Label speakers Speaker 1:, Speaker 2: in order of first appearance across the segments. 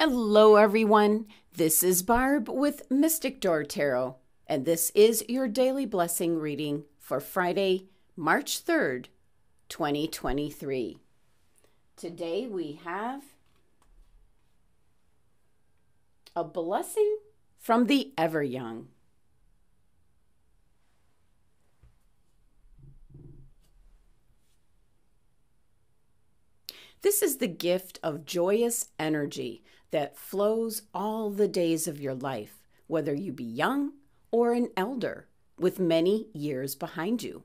Speaker 1: Hello, everyone. This is Barb with Mystic Door Tarot, and this is your daily blessing reading for Friday, March 3rd, 2023. Today we have a blessing from the ever young. This is the gift of joyous energy that flows all the days of your life, whether you be young or an elder with many years behind you.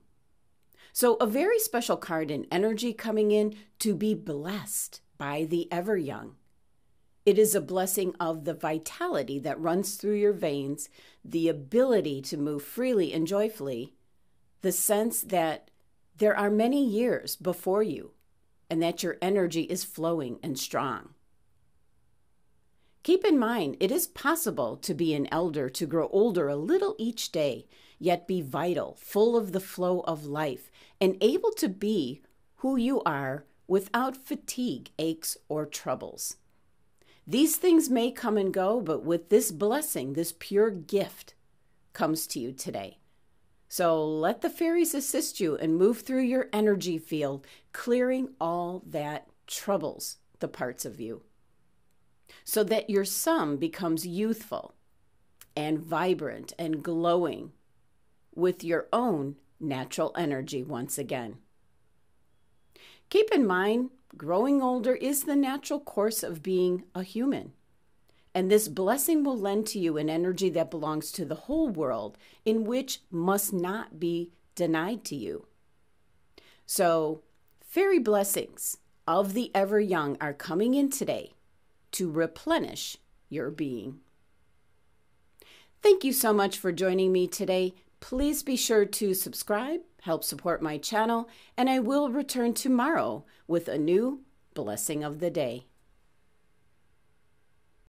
Speaker 1: So, a very special card in energy coming in to be blessed by the ever young. It is a blessing of the vitality that runs through your veins, the ability to move freely and joyfully, the sense that there are many years before you and that your energy is flowing and strong. Keep in mind, it is possible to be an elder, to grow older a little each day, yet be vital, full of the flow of life, and able to be who you are without fatigue, aches, or troubles. These things may come and go, but with this blessing, this pure gift comes to you today. So let the fairies assist you and move through your energy field, clearing all that troubles the parts of you so that your sum becomes youthful and vibrant and glowing with your own natural energy once again. Keep in mind, growing older is the natural course of being a human. And this blessing will lend to you an energy that belongs to the whole world, in which must not be denied to you. So, fairy blessings of the ever young are coming in today to replenish your being. Thank you so much for joining me today. Please be sure to subscribe, help support my channel, and I will return tomorrow with a new blessing of the day.